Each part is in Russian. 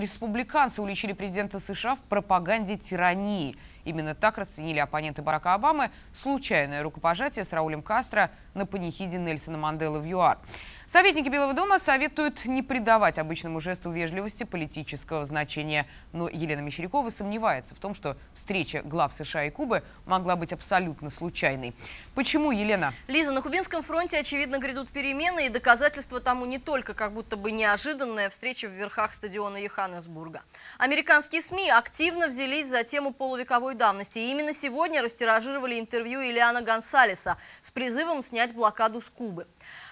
Республиканцы уличили президента США в пропаганде тирании. Именно так расценили оппоненты Барака Обамы случайное рукопожатие с Раулем Кастро на панихиде Нельсона Манделы в ЮАР. Советники Белого дома советуют не придавать обычному жесту вежливости политического значения. Но Елена Мещерякова сомневается в том, что встреча глав США и Кубы могла быть абсолютно случайной. Почему, Елена? Лиза, на Кубинском фронте, очевидно, грядут перемены, и доказательства тому не только как будто бы неожиданная встреча в верхах стадиона Йоханнесбурга. Американские СМИ активно взялись за тему полувековой давности. И именно сегодня растиражировали интервью Ильяна Гонсалеса с призывом снять блокаду с Кубы.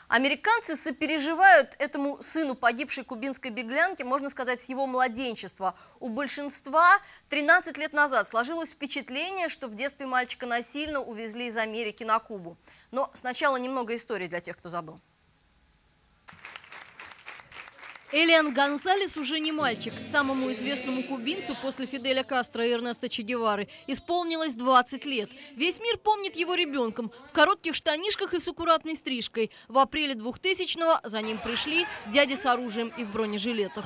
Американцы сопереживают этому сыну погибшей кубинской беглянки, можно сказать, с его младенчества. У большинства 13 лет назад сложилось впечатление, что в детстве мальчика насильно увезли из Америки на Кубу. Но сначала немного истории для тех, кто забыл. Элиан Гонсалес уже не мальчик. Самому известному кубинцу после Фиделя Кастро и Эрнеста Че Гевары исполнилось 20 лет. Весь мир помнит его ребенком в коротких штанишках и с аккуратной стрижкой. В апреле 2000-го за ним пришли дяди с оружием и в бронежилетах.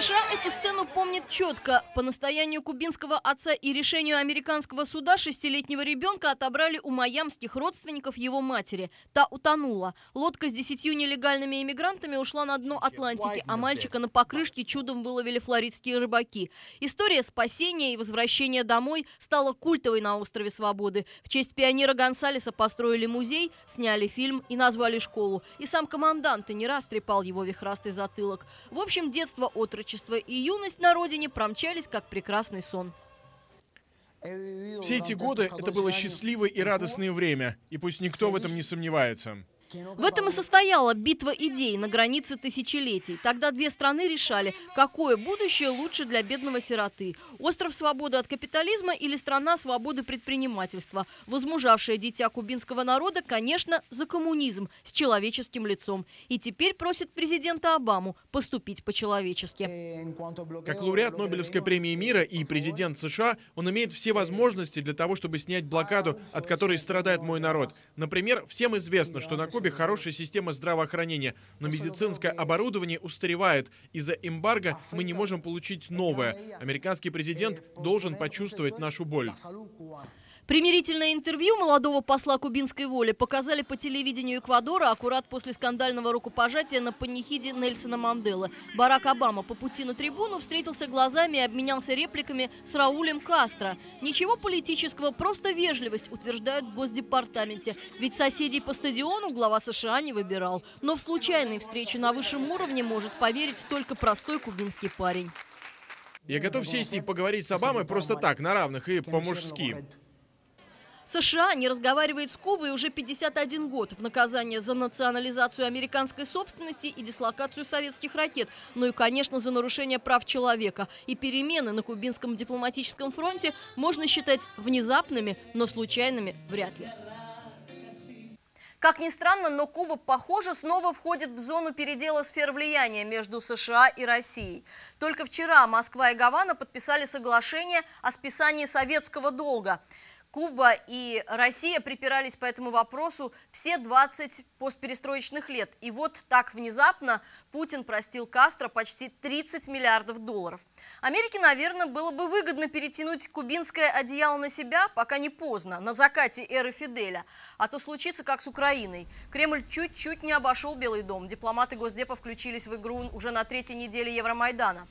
США эту сцену помнит четко. По настоянию кубинского отца и решению американского суда шестилетнего ребенка отобрали у майамских родственников его матери. Та утонула. Лодка с десятью нелегальными иммигрантами ушла на дно Атлантики, а мальчика на покрышке чудом выловили флоридские рыбаки. История спасения и возвращения домой стала культовой на острове Свободы. В честь пионера Гонсалеса построили музей, сняли фильм и назвали школу. И сам командант и не раз трепал его вихрастый затылок. В общем, детство отрочества отрочество и юность на родине промчались как прекрасный сон. Все эти годы это было счастливое и радостное время, и пусть никто в этом не сомневается. В этом и состояла битва идей на границе тысячелетий. Тогда две страны решали, какое будущее лучше для бедного сироты. Остров свободы от капитализма или страна свободы предпринимательства. Возмужавшее дитя кубинского народа, конечно, за коммунизм с человеческим лицом. И теперь просит президента Обаму поступить по-человечески. Как лауреат Нобелевской премии мира и президент США, он имеет все возможности для того, чтобы снять блокаду, от которой страдает мой народ. Например, всем известно, что на Кубе хорошая система здравоохранения, но медицинское оборудование устаревает. Из-за эмбарго мы не можем получить новое. Американский президент должен почувствовать нашу боль. Примирительное интервью молодого посла кубинской воли показали по телевидению Эквадора аккурат после скандального рукопожатия на панихиде Нельсона Манделы. Барак Обама по пути на трибуну встретился глазами и обменялся репликами с Раулем Кастро. Ничего политического, просто вежливость, утверждают в Госдепартаменте. Ведь соседей по стадиону глава США не выбирал. Но в случайной встрече на высшем уровне может поверить только простой кубинский парень. Я готов сесть и поговорить с Обамой просто так, на равных и по-мужски. США не разговаривает с Кубой уже 51 год в наказание за национализацию американской собственности и дислокацию советских ракет, ну и, конечно, за нарушение прав человека. И перемены на кубинском дипломатическом фронте можно считать внезапными, но случайными вряд ли. Как ни странно, но Куба, похоже, снова входит в зону передела сфер влияния между США и Россией. Только вчера Москва и Гавана подписали соглашение о списании советского долга. Куба и Россия припирались по этому вопросу все 20 постперестроечных лет. И вот так внезапно Путин простил Кастро почти 30 миллиардов долларов. Америке, наверное, было бы выгодно перетянуть кубинское одеяло на себя, пока не поздно, на закате эры Фиделя. А то случится, как с Украиной. Кремль чуть-чуть не обошел Белый дом. Дипломаты Госдепа включились в игру уже на третьей неделе Евромайдана.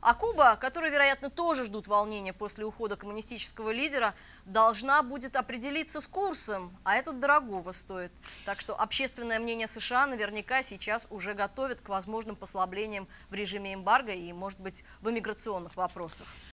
А Куба, которую, вероятно, тоже ждут волнения после ухода коммунистического лидера, должна будет определиться с курсом, а это дорогого стоит. Так что общественное мнение США наверняка сейчас уже готовит к возможным послаблениям в режиме эмбарго и, может быть, в иммиграционных вопросах.